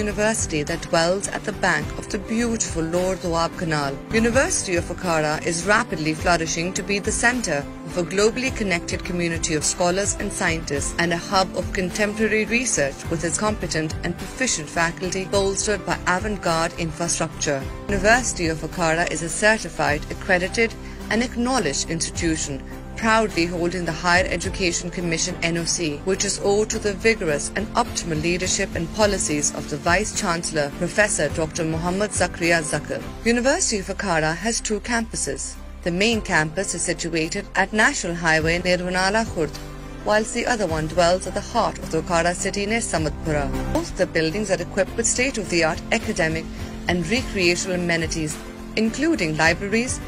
university that dwells at the bank of the beautiful Lord Doab Canal. University of Okara is rapidly flourishing to be the center of a globally connected community of scholars and scientists and a hub of contemporary research with its competent and proficient faculty bolstered by avant-garde infrastructure. University of Okara is a certified, accredited and acknowledged institution proudly holding the Higher Education Commission NOC, which is owed to the vigorous and optimal leadership and policies of the Vice Chancellor, Professor Dr. Muhammad Zakaria Zakar. University of Okara has two campuses. The main campus is situated at National Highway near Renala Khurd, whilst the other one dwells at the heart of the Okara city near Samadpura. Both the buildings are equipped with state-of-the-art academic and recreational amenities, including libraries,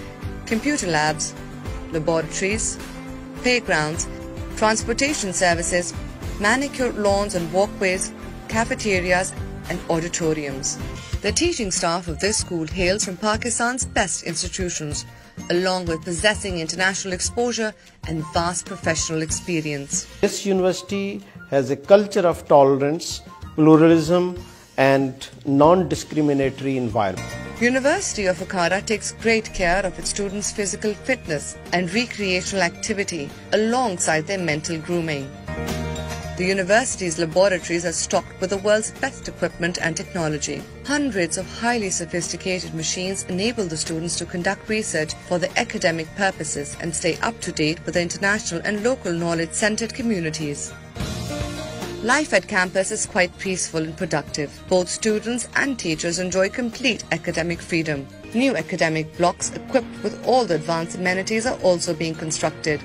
computer labs, laboratories, playgrounds, transportation services, manicured lawns and walkways, cafeterias and auditoriums. The teaching staff of this school hails from Pakistan's best institutions, along with possessing international exposure and vast professional experience. This university has a culture of tolerance, pluralism and non-discriminatory environment. University of Okara takes great care of its students' physical fitness and recreational activity alongside their mental grooming. The university's laboratories are stocked with the world's best equipment and technology. Hundreds of highly sophisticated machines enable the students to conduct research for their academic purposes and stay up to date with the international and local knowledge-centered communities. Life at campus is quite peaceful and productive. Both students and teachers enjoy complete academic freedom. New academic blocks equipped with all the advanced amenities are also being constructed.